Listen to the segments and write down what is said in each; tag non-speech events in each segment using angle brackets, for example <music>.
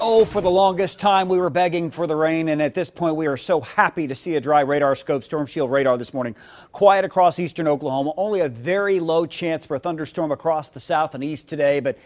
Oh, for the longest time, we were begging for the rain, and at this point, we are so happy to see a dry radar scope storm shield radar this morning. Quiet across eastern Oklahoma. Only a very low chance for a thunderstorm across the south and east today, but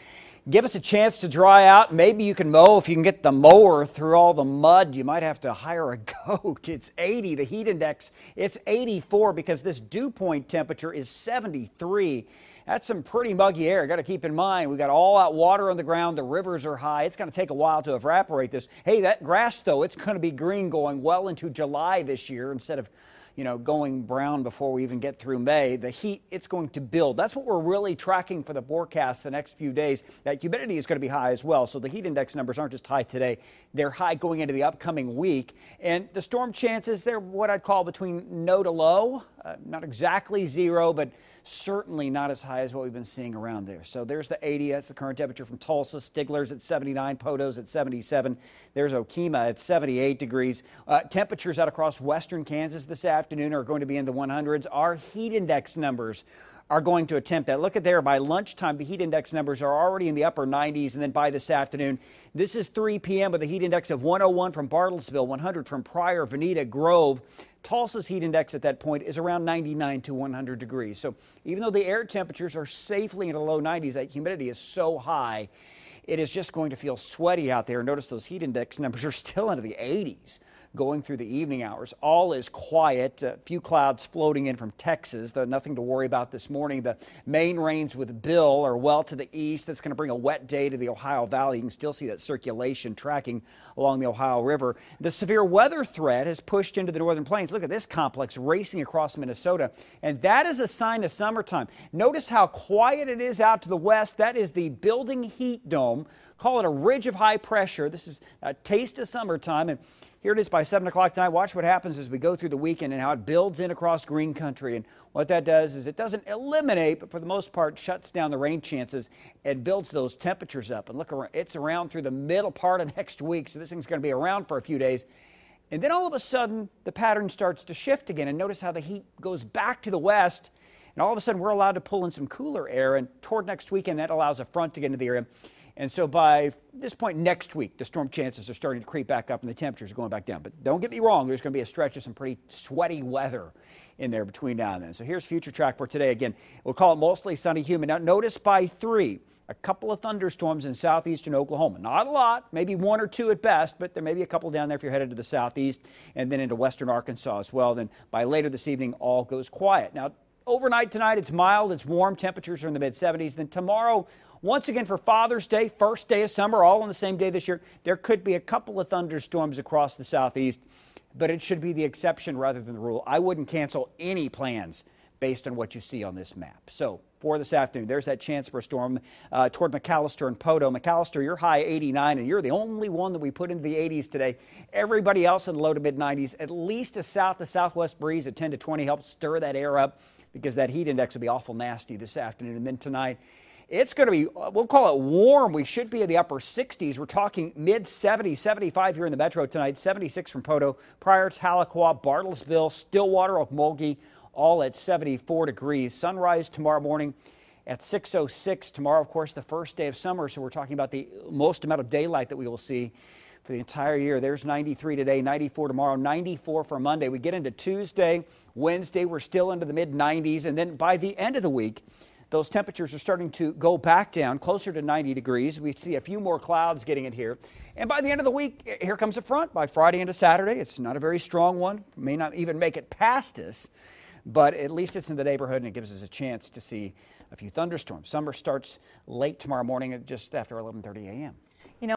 give us a chance to dry out. Maybe you can mow. If you can get the mower through all the mud, you might have to hire a <laughs> goat. It's 80. The heat index, it's 84 because this dew point temperature is 73. That's some pretty muggy air. Got to keep in mind, we got all that water on the ground. The rivers are high. It's going to take a while to evaporate this. Hey, that grass, though, it's going to be green going well into July this year instead of you know, going brown before we even get through May. The heat, it's going to build. That's what we're really tracking for the forecast the next few days. That humidity is going to be high as well. So the heat index numbers aren't just high today, they're high going into the upcoming week. And the storm chances, they're what I'd call between no to low. Uh, not exactly zero, but certainly not as high as what we've been seeing around there. So there's the 80. That's the current temperature from Tulsa. Stigler's at 79. Poteau's at 77. There's Okemah at 78 degrees. Uh, temperatures out across western Kansas this afternoon are going to be in the 100s. Our heat index numbers are going to attempt that. Look at there by lunchtime, the heat index numbers are already in the upper 90s. And then by this afternoon, this is 3 p.m. with a heat index of 101 from Bartlesville, 100 from Pryor, Vinita, Grove. Tulsa's heat index at that point is around 99 to 100 degrees. So even though the air temperatures are safely in the low 90s, that humidity is so high, it is just going to feel sweaty out there. Notice those heat index <laughs> numbers are still into the 80s going through the evening hours. All is quiet. A few clouds floating in from Texas. The, nothing to worry about this morning. The main rains with Bill are well to the east. That's going to bring a wet day to the Ohio Valley. You can still see that circulation tracking along the Ohio River. The severe weather threat has pushed into the northern plains. Look at this complex racing across Minnesota, and that is a sign of summertime. Notice how quiet it is out to the west. That is the building heat dome. Call it a ridge of high pressure. This is a taste of summertime. And here it is by 7 o'clock tonight. Watch what happens as we go through the weekend and how it builds in across green country. And what that does is it doesn't eliminate, but for the most part, shuts down the rain chances and builds those temperatures up. And look, around, it's around through the middle part of <laughs> next week. So this thing's going to be around for a few days. And then all of a sudden, the pattern starts to shift again. And notice how the heat goes back to the west. And all of a sudden, we're allowed to pull in some cooler air. And toward next weekend, that allows a front to get into the area. And so by this point next week, the storm chances are starting to creep back up and the temperatures are going back down. But don't get me wrong, there's going to be a stretch of some pretty sweaty weather in there between now and then. So here's future track for today. Again, we'll call it mostly sunny humid. Now notice by three, a couple of thunderstorms in southeastern Oklahoma. Not a lot, maybe one or two at best, but there may be a couple down there if you're headed to the southeast and then into western Arkansas as well. Then by later this evening, all goes quiet. Now, overnight tonight, it's mild, it's warm, temperatures are in the mid 70s. Then tomorrow, once again, for Father's Day, first day of summer, all on the same day this year, there could be a couple of thunderstorms across the southeast, but it should be the exception rather than the rule. I wouldn't cancel any plans based on what you see on this map. So for this afternoon, there's that chance for a storm uh, toward McAlester and Poteau. McAlester, you're high 89, and you're the only one that we put into the 80s today. Everybody else in the low to mid 90s. At least a south to southwest breeze at 10 to 20 helps stir that air up because that heat index will be awful nasty this afternoon. And then tonight, it's going to be, we'll call it warm. We should be in the upper 60s. We're talking mid 70s, 75 here in the metro tonight, 76 from Poteau, Pryor, Tahlequah, Bartlesville, Stillwater, Okmulgee, all at 74 degrees. Sunrise tomorrow morning at 6.06. Tomorrow, of course, the first day of summer, so we're talking about the most amount of daylight that we will see for the entire year. There's 93 today, 94 tomorrow, 94 for Monday. We get into Tuesday, Wednesday, we're still into the mid 90s, and then by the end of the week, those temperatures are starting to go back down closer to 90 degrees. We see a few more clouds getting in here. And by the end of the week, eh, here comes a front. By Friday into Saturday, it's not a very strong one. May not even make it past us, but at least it's in the neighborhood and it gives us a chance to see a few thunderstorms. Summer starts late tomorrow morning, just after 11:30 a.m.